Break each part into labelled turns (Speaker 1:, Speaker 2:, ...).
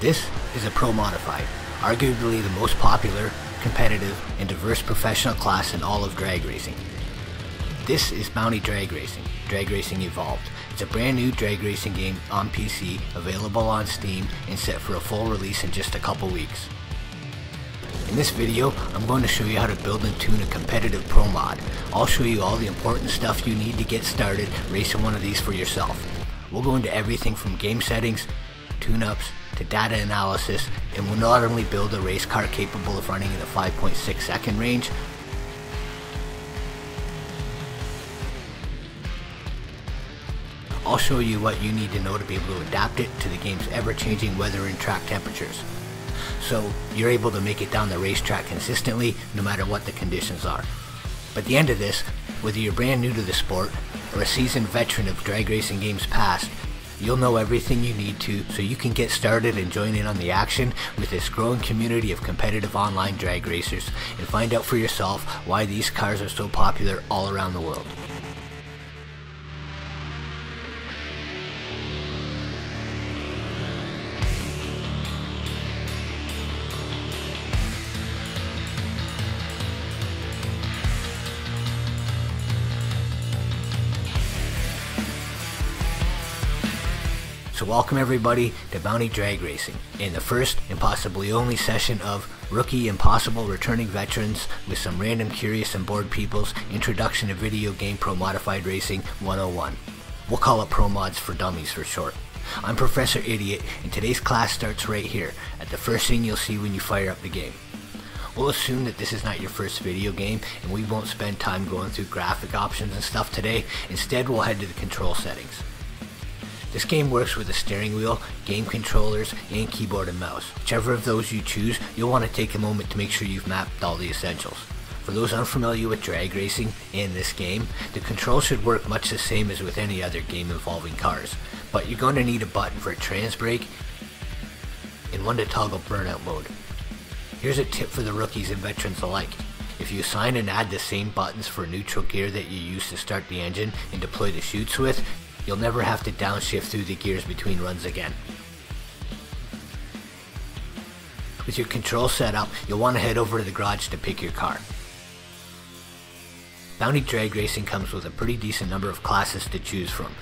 Speaker 1: This is a Pro Modified, arguably the most popular, competitive, and diverse professional class in all of drag racing. This is Bounty Drag Racing, Drag Racing Evolved. It's a brand new drag racing game on PC, available on Steam, and set for a full release in just a couple weeks. In this video, I'm going to show you how to build and tune a competitive Pro Mod. I'll show you all the important stuff you need to get started racing one of these for yourself. We'll go into everything from game settings, tune-ups, to data analysis, and will not only build a race car capable of running in the 5.6 second range, I'll show you what you need to know to be able to adapt it to the game's ever-changing weather and track temperatures. So you're able to make it down the racetrack consistently no matter what the conditions are. But the end of this, whether you're brand new to the sport or a seasoned veteran of drag racing games past, you'll know everything you need to so you can get started and join in on the action with this growing community of competitive online drag racers and find out for yourself why these cars are so popular all around the world. So welcome everybody to Bounty Drag Racing, in the first and possibly only session of Rookie Impossible Returning Veterans with some random curious and bored people's introduction to video game Pro Modified Racing 101. We'll call it Pro Mods for Dummies for short. I'm Professor Idiot, and today's class starts right here, at the first thing you'll see when you fire up the game. We'll assume that this is not your first video game, and we won't spend time going through graphic options and stuff today. Instead, we'll head to the control settings. This game works with a steering wheel, game controllers, and keyboard and mouse. Whichever of those you choose, you'll want to take a moment to make sure you've mapped all the essentials. For those unfamiliar with drag racing and this game, the controls should work much the same as with any other game involving cars, but you're going to need a button for a trans brake and one to toggle burnout mode. Here's a tip for the rookies and veterans alike. If you assign and add the same buttons for neutral gear that you use to start the engine and deploy the chutes with, You'll never have to downshift through the gears between runs again. With your control set up, you'll want to head over to the garage to pick your car. Bounty Drag Racing comes with a pretty decent number of classes to choose from.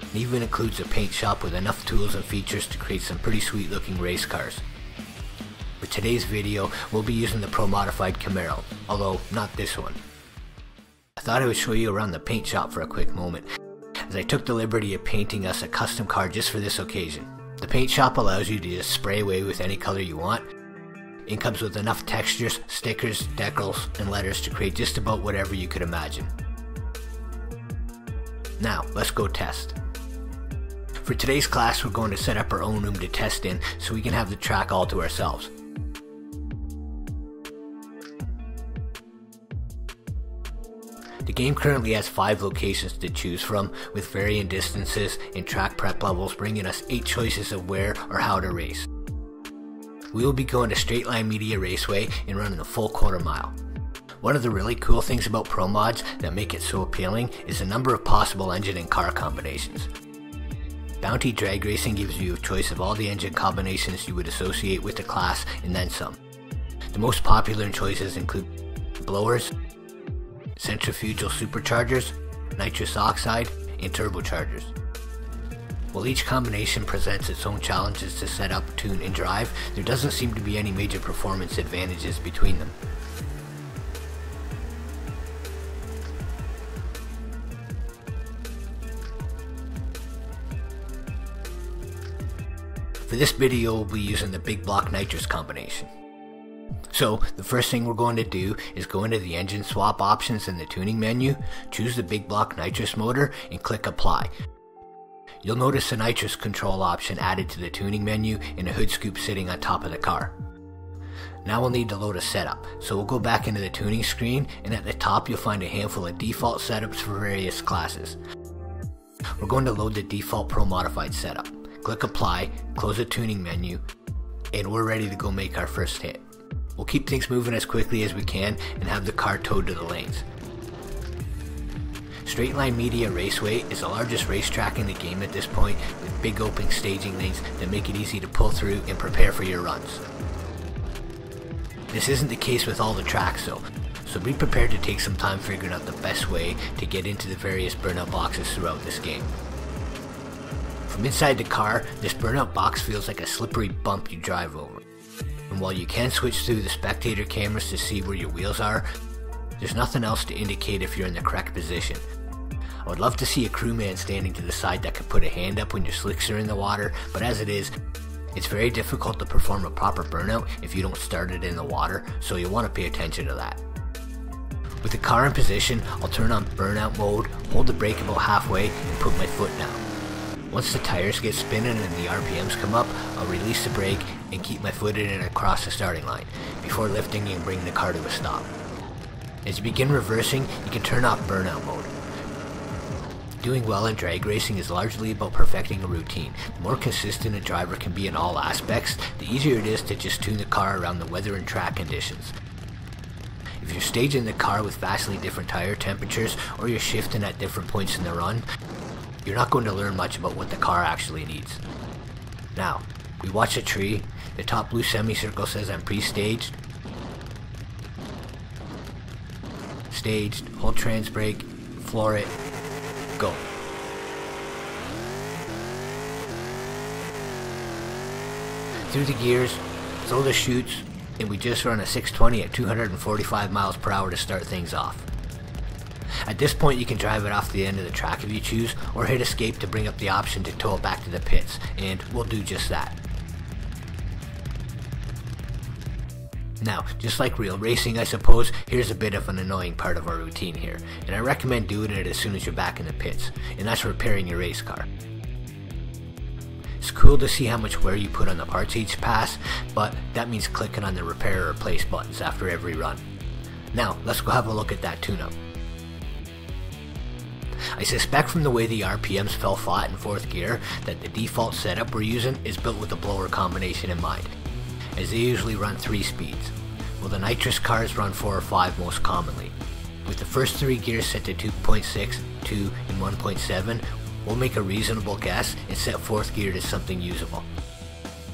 Speaker 1: It even includes a paint shop with enough tools and features to create some pretty sweet looking race cars. For today's video, we'll be using the Pro Modified Camaro, although not this one. I thought I would show you around the paint shop for a quick moment, as I took the liberty of painting us a custom car just for this occasion. The paint shop allows you to just spray away with any color you want. It comes with enough textures, stickers, decals, and letters to create just about whatever you could imagine. Now, let's go test. For today's class, we're going to set up our own room to test in so we can have the track all to ourselves. The game currently has 5 locations to choose from, with varying distances and track prep levels bringing us 8 choices of where or how to race. We will be going to Straight Line Media Raceway and running a full quarter mile. One of the really cool things about Pro Mods that make it so appealing is the number of possible engine and car combinations. Bounty Drag Racing gives you a choice of all the engine combinations you would associate with the class and then some. The most popular choices include blowers, centrifugal superchargers, nitrous oxide, and turbochargers. While each combination presents its own challenges to set up, tune, and drive, there doesn't seem to be any major performance advantages between them. For this video, we'll be using the Big Block Nitrous combination. So the first thing we're going to do is go into the engine swap options in the tuning menu, choose the big block nitrous motor and click apply. You'll notice the nitrous control option added to the tuning menu and a hood scoop sitting on top of the car. Now we'll need to load a setup, so we'll go back into the tuning screen and at the top you'll find a handful of default setups for various classes. We're going to load the default Pro Modified setup. Click apply, close the tuning menu, and we're ready to go make our first hit. We'll keep things moving as quickly as we can and have the car towed to the lanes. Straight Line Media Raceway is the largest racetrack in the game at this point with big open staging lanes that make it easy to pull through and prepare for your runs. This isn't the case with all the tracks though, so be prepared to take some time figuring out the best way to get into the various burnout boxes throughout this game. From inside the car, this burnout box feels like a slippery bump you drive over. And while you can switch through the spectator cameras to see where your wheels are, there's nothing else to indicate if you're in the correct position. I would love to see a crewman standing to the side that could put a hand up when your slicks are in the water, but as it is, it's very difficult to perform a proper burnout if you don't start it in the water, so you'll want to pay attention to that. With the car in position, I'll turn on burnout mode, hold the brake about halfway, and put my foot down. Once the tires get spinning and the RPMs come up, I'll release the brake and keep my foot in and across the starting line, before lifting and bringing the car to a stop. As you begin reversing, you can turn off burnout mode. Doing well in drag racing is largely about perfecting a routine. The more consistent a driver can be in all aspects, the easier it is to just tune the car around the weather and track conditions. If you're staging the car with vastly different tire temperatures, or you're shifting at different points in the run, you're not going to learn much about what the car actually needs. Now, we watch the tree, the top blue semicircle says I'm pre-staged. Staged, hold trans brake, floor it, go. Through the gears, throw the chutes, and we just run a 620 at 245 miles per hour to start things off. At this point you can drive it off the end of the track if you choose, or hit escape to bring up the option to tow it back to the pits, and we'll do just that. Now, just like real racing I suppose, here's a bit of an annoying part of our routine here, and I recommend doing it as soon as you're back in the pits, and that's repairing your race car. It's cool to see how much wear you put on the parts each pass, but that means clicking on the repair or replace buttons after every run. Now, let's go have a look at that tune-up. I suspect from the way the RPMs fell flat in 4th gear that the default setup we're using is built with the blower combination in mind, as they usually run 3 speeds, while the nitrous cars run 4 or 5 most commonly. With the first 3 gears set to 2.6, 2, and 1.7, we'll make a reasonable guess and set 4th gear to something usable.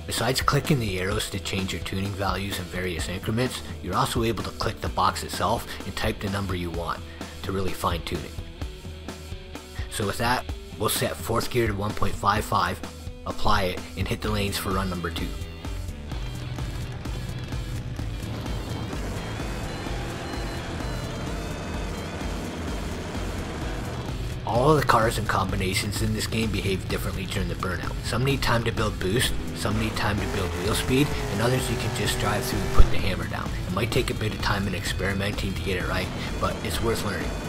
Speaker 1: Besides clicking the arrows to change your tuning values in various increments, you're also able to click the box itself and type the number you want to really fine tune it. So with that, we'll set 4th gear to 1.55, apply it, and hit the lanes for run number 2. All of the cars and combinations in this game behave differently during the burnout. Some need time to build boost, some need time to build wheel speed, and others you can just drive through and put the hammer down. It might take a bit of time and experimenting to get it right, but it's worth learning.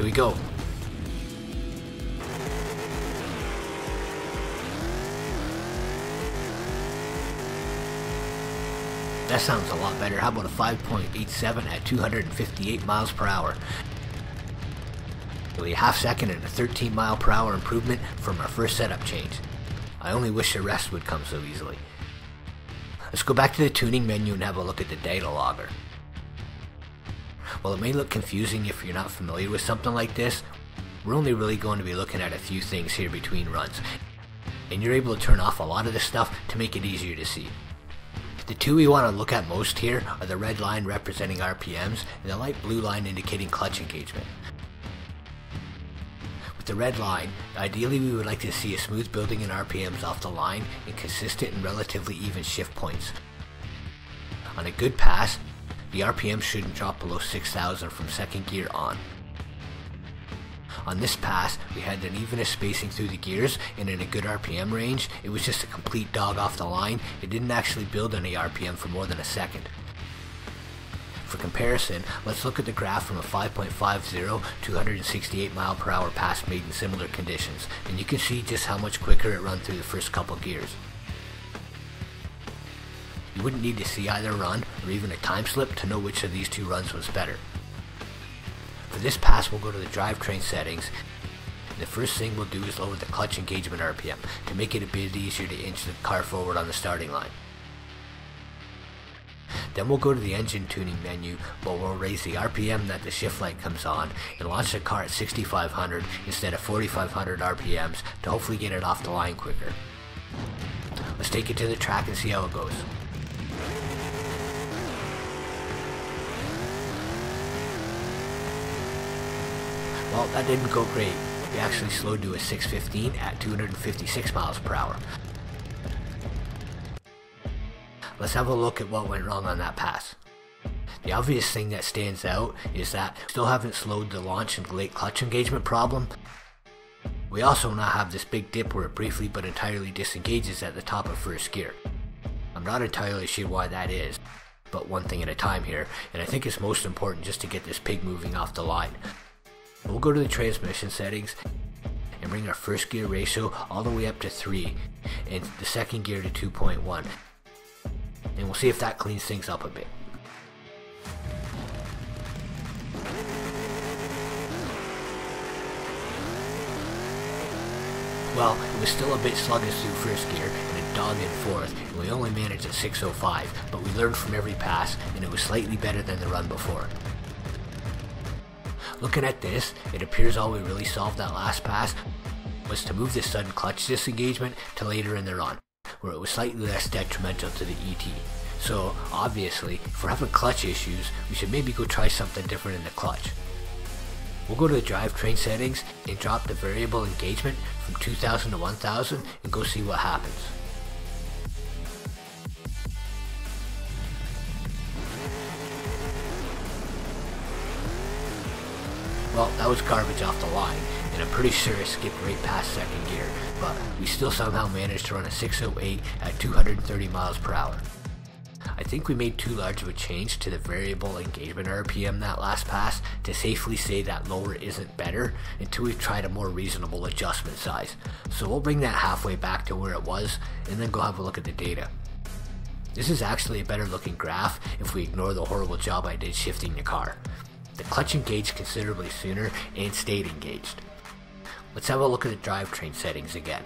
Speaker 1: Here we go. That sounds a lot better. How about a 5.87 at 258 miles per hour? A half second and a 13 mile per hour improvement from our first setup change. I only wish the rest would come so easily. Let's go back to the tuning menu and have a look at the data logger. While it may look confusing if you're not familiar with something like this, we're only really going to be looking at a few things here between runs, and you're able to turn off a lot of this stuff to make it easier to see. The two we want to look at most here are the red line representing RPMs and the light blue line indicating clutch engagement. With the red line, ideally we would like to see a smooth building in RPMs off the line and consistent and relatively even shift points. On a good pass, the RPM shouldn't drop below 6000 from second gear on. On this pass, we had an evenest spacing through the gears and in a good RPM range, it was just a complete dog off the line, it didn't actually build any RPM for more than a second. For comparison, let's look at the graph from a 5.50 268 mile per hour pass made in similar conditions, and you can see just how much quicker it run through the first couple gears. You wouldn't need to see either run or even a time slip to know which of these two runs was better. For this pass we'll go to the drivetrain settings. The first thing we'll do is lower the clutch engagement RPM to make it a bit easier to inch the car forward on the starting line. Then we'll go to the engine tuning menu, but we'll raise the RPM that the shift light comes on and launch the car at 6500 instead of 4500 RPMs to hopefully get it off the line quicker. Let's take it to the track and see how it goes. Well, that didn't go great. We actually slowed to a 615 at 256 miles per hour. Let's have a look at what went wrong on that pass. The obvious thing that stands out is that we still haven't slowed the launch and late clutch engagement problem. We also now have this big dip where it briefly but entirely disengages at the top of first gear. I'm not entirely sure why that is, but one thing at a time here, and I think it's most important just to get this pig moving off the line. We'll go to the transmission settings and bring our first gear ratio all the way up to 3 and the second gear to 2.1 and we'll see if that cleans things up a bit. Well, it was still a bit sluggish through first gear and a dog in fourth, and we only managed at 605, but we learned from every pass, and it was slightly better than the run before. Looking at this, it appears all we really solved that last pass was to move the sudden clutch disengagement to later in the run where it was slightly less detrimental to the ET. So obviously, if we're having clutch issues, we should maybe go try something different in the clutch. We'll go to the drivetrain settings and drop the variable engagement from 2000 to 1000 and go see what happens. Well, that was garbage off the line, and I'm pretty sure it skipped right past second gear, but we still somehow managed to run a 608 at 230 miles per hour. I think we made too large of a change to the variable engagement RPM that last pass to safely say that lower isn't better until we've tried a more reasonable adjustment size. So we'll bring that halfway back to where it was and then go have a look at the data. This is actually a better looking graph if we ignore the horrible job I did shifting the car. The clutch engaged considerably sooner and stayed engaged. Let's have a look at the drivetrain settings again.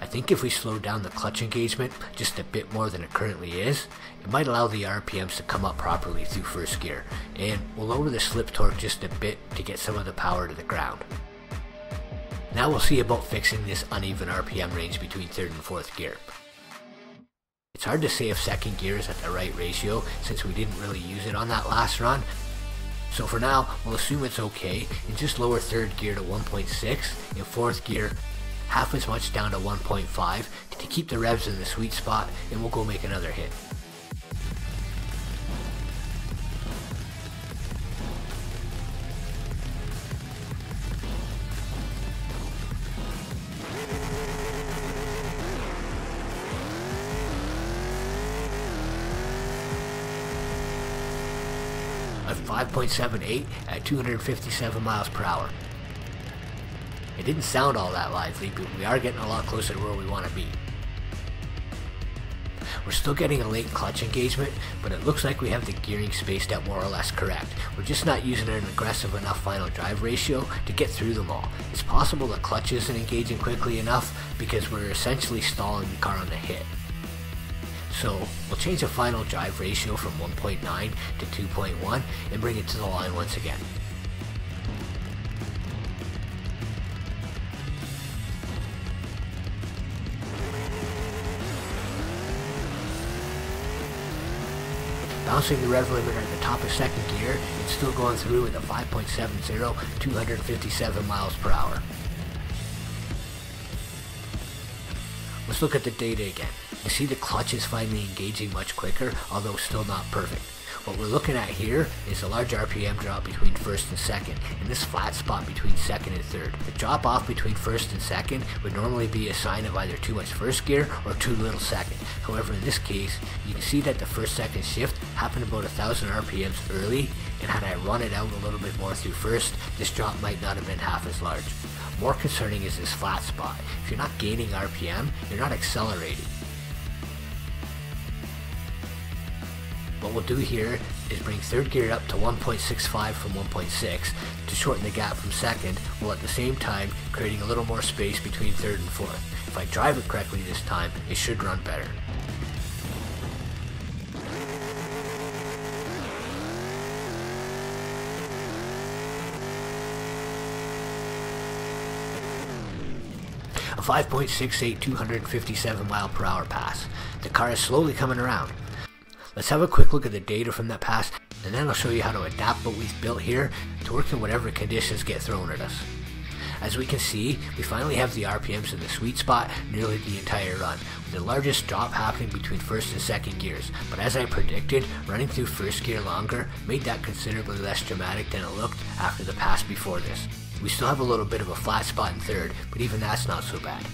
Speaker 1: I think if we slow down the clutch engagement just a bit more than it currently is, it might allow the RPMs to come up properly through first gear, and we'll lower the slip torque just a bit to get some of the power to the ground. Now we'll see about fixing this uneven RPM range between third and fourth gear. It's hard to say if second gear is at the right ratio since we didn't really use it on that last run, so for now, we'll assume it's okay and just lower third gear to 1.6 and fourth gear half as much down to 1.5 to keep the revs in the sweet spot and we'll go make another hit. 5.78 at 257 miles per hour. It didn't sound all that lively, but we are getting a lot closer to where we want to be. We're still getting a late clutch engagement, but it looks like we have the gearing spaced out more or less correct. We're just not using an aggressive enough final drive ratio to get through them all. It's possible the clutch isn't engaging quickly enough because we're essentially stalling the car on the hit. So we'll change the final drive ratio from 1.9 to 2.1 and bring it to the line once again. Bouncing the rev limiter at the top of second gear, it's still going through with a 5.70, 257 miles per hour. Let's look at the data again. You see the clutch is finally engaging much quicker, although still not perfect. What we're looking at here is a large RPM drop between first and second, and this flat spot between second and third. The drop off between first and second would normally be a sign of either too much first gear or too little second. However, in this case, you can see that the first second shift happened about a thousand RPMs early, and had I run it out a little bit more through first, this drop might not have been half as large. More concerning is this flat spot. If you're not gaining RPM, you're not accelerating. What we'll do here is bring third gear up to 1.65 from 1.6 to shorten the gap from second, while at the same time creating a little more space between third and fourth. If I drive it correctly this time, it should run better. 5.68 257 mile per hour pass. The car is slowly coming around. Let's have a quick look at the data from that pass and then I'll show you how to adapt what we've built here to work in whatever conditions get thrown at us. As we can see, we finally have the RPMs in the sweet spot nearly the entire run, with the largest drop happening between first and second gears, but as I predicted, running through first gear longer made that considerably less dramatic than it looked after the pass before this. We still have a little bit of a flat spot in third, but even that's not so bad.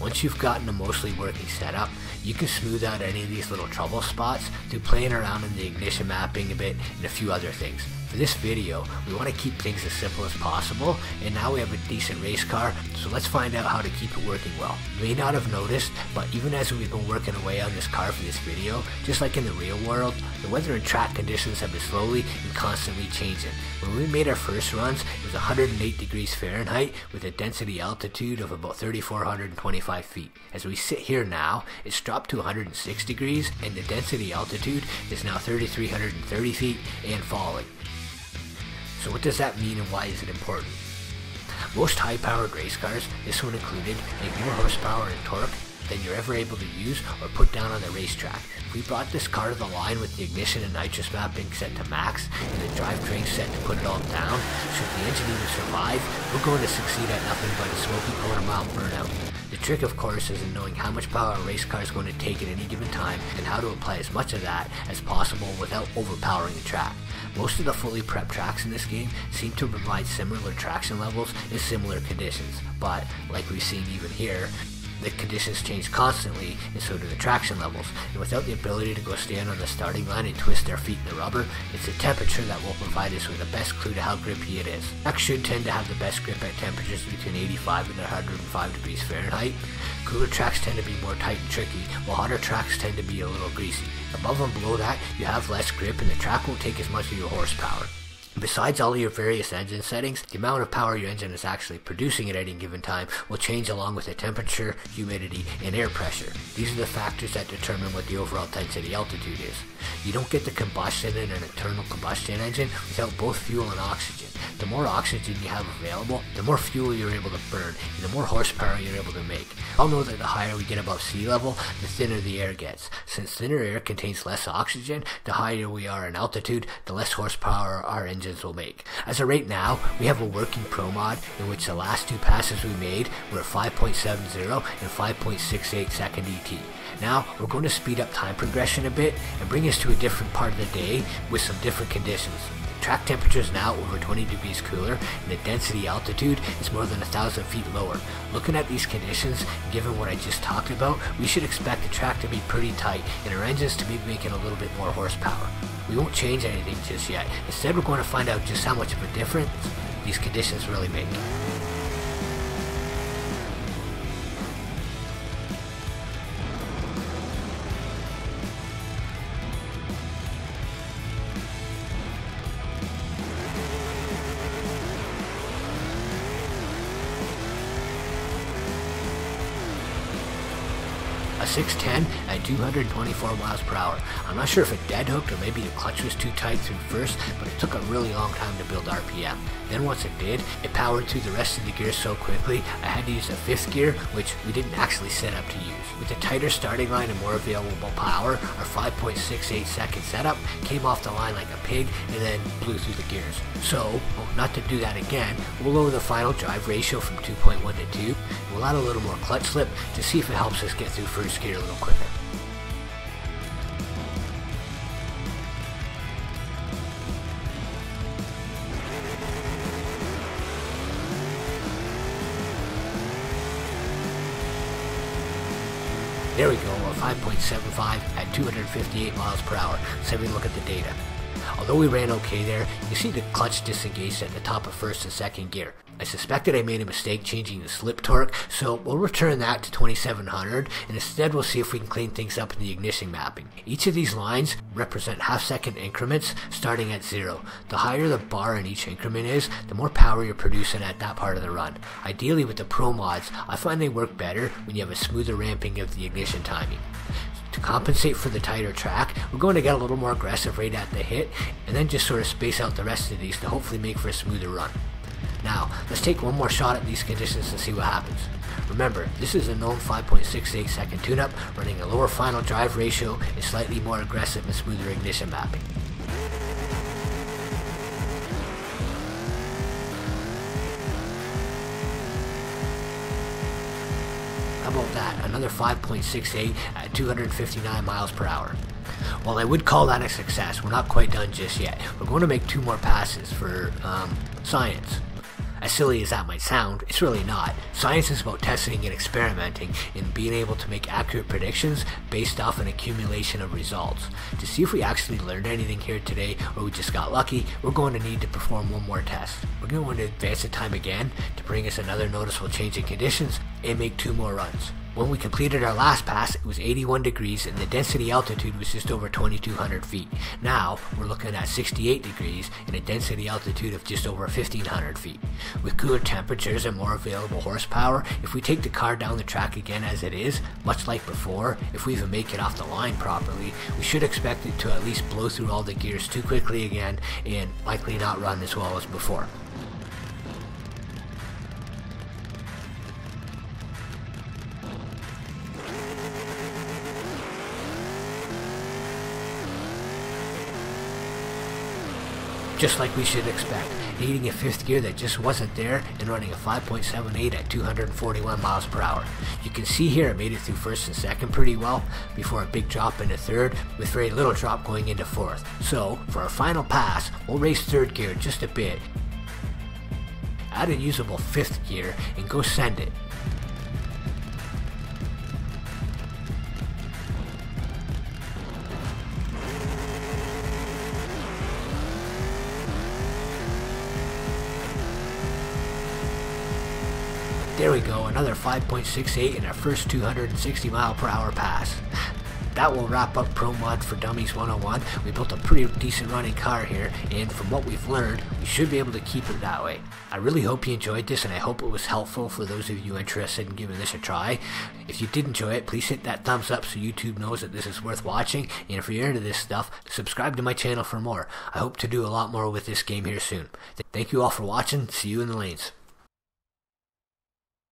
Speaker 1: Once you've gotten a mostly working setup, you can smooth out any of these little trouble spots through playing around in the ignition mapping a bit and a few other things. For this video, we want to keep things as simple as possible, and now we have a decent race car, so let's find out how to keep it working well. You may not have noticed, but even as we've been working away on this car for this video, just like in the real world, the weather and track conditions have been slowly and constantly changing. When we made our first runs, it was 108 degrees Fahrenheit with a density altitude of about 3,425 feet. As we sit here now, it's dropped to 106 degrees, and the density altitude is now 3,330 feet and falling. So what does that mean and why is it important? Most high-powered race cars, this one included, make more horsepower and torque than you're ever able to use or put down on the racetrack. If we brought this car to the line with the ignition and nitrous mapping set to max and the drivetrain set to put it all down, should the engine even survive, we're going to succeed at nothing but a smoky quarter mile burnout. The trick of course is in knowing how much power a race car is going to take at any given time and how to apply as much of that as possible without overpowering the track. Most of the fully prepped tracks in this game seem to provide similar traction levels in similar conditions, but, like we've seen even here, the conditions change constantly, and so do the traction levels. And without the ability to go stand on the starting line and twist their feet in the rubber, it's the temperature that will provide us with the best clue to how grippy it is. Tracks should tend to have the best grip at temperatures between 85 and 105 degrees Fahrenheit. Cooler tracks tend to be more tight and tricky, while hotter tracks tend to be a little greasy. Above and below that, you have less grip and the track won't take as much of your horsepower. Besides all your various engine settings, the amount of power your engine is actually producing at any given time will change along with the temperature, humidity, and air pressure. These are the factors that determine what the overall density altitude is. You don't get the combustion in an internal combustion engine without both fuel and oxygen. The more oxygen you have available, the more fuel you're able to burn, and the more horsepower you're able to make. I'll know that the higher we get above sea level, the thinner the air gets. Since thinner air contains less oxygen, the higher we are in altitude, the less horsepower our engines will make. As of right now, we have a working Pro mod in which the last two passes we made were 5.70 and 5.68 second ET. Now, we're going to speed up time progression a bit and bring us to a different part of the day with some different conditions. Track temperature is now over 20 degrees cooler and the density altitude is more than a thousand feet lower. Looking at these conditions, given what I just talked about, we should expect the track to be pretty tight and our engines to be making a little bit more horsepower. We won't change anything just yet. Instead, we're going to find out just how much of a difference these conditions really make. 610 at 224 miles per hour. I'm not sure if it dead hooked or maybe the clutch was too tight through first, but it took a really long time to build RPM. Then once it did, it powered through the rest of the gears so quickly, I had to use a fifth gear, which we didn't actually set up to use. With a tighter starting line and more available power, our 5.68 second setup came off the line like a pig and then blew through the gears. So, well, not to do that again, we'll lower the final drive ratio from 2.1 to 2. We'll add a little more clutch slip to see if it helps us get through first gear a little quicker. There we go, a 5.75 at 258 miles per hour. So we look at the data. Although we ran okay there, you see the clutch disengaged at the top of first and second gear. I suspected I made a mistake changing the slip torque, so we'll return that to 2700 and instead we'll see if we can clean things up in the ignition mapping. Each of these lines represent half second increments starting at zero. The higher the bar in each increment is, the more power you're producing at that part of the run. Ideally with the Pro mods, I find they work better when you have a smoother ramping of the ignition timing. Compensate for the tighter track, we're going to get a little more aggressive right at the hit, and then just sort of space out the rest of these to hopefully make for a smoother run. Now, let's take one more shot at these conditions and see what happens. Remember, this is a known 5.68 second tune-up, running a lower final drive ratio and slightly more aggressive and smoother ignition mapping. How about that? Another 5.68 at 259 miles per hour. While I would call that a success, we're not quite done just yet. We're going to make two more passes for um, science. As silly as that might sound, it's really not. Science is about testing and experimenting and being able to make accurate predictions based off an accumulation of results. To see if we actually learned anything here today or we just got lucky, we're going to need to perform one more test. We're going to advance the time again to bring us another noticeable change in conditions and make two more runs. When we completed our last pass, it was 81 degrees and the density altitude was just over 2200 feet. Now, we're looking at 68 degrees and a density altitude of just over 1500 feet. With cooler temperatures and more available horsepower, if we take the car down the track again as it is, much like before, if we even make it off the line properly, we should expect it to at least blow through all the gears too quickly again and likely not run as well as before. Just like we should expect, needing a fifth gear that just wasn't there and running a 5.78 at 241 miles per hour. You can see here it made it through first and second pretty well before a big drop into third with very little drop going into fourth. So for our final pass, we'll race third gear just a bit, add a usable fifth gear and go send it. There we go, another 5.68 in our first 260 mile per hour pass. That will wrap up Pro Mod for Dummies 101. We built a pretty decent running car here, and from what we've learned, we should be able to keep it that way. I really hope you enjoyed this, and I hope it was helpful for those of you interested in giving this a try. If you did enjoy it, please hit that thumbs up so YouTube knows that this is worth watching, and if you're into this stuff, subscribe to my channel for more. I hope to do a lot more with this game here soon. Thank you all for watching. See you in the lanes.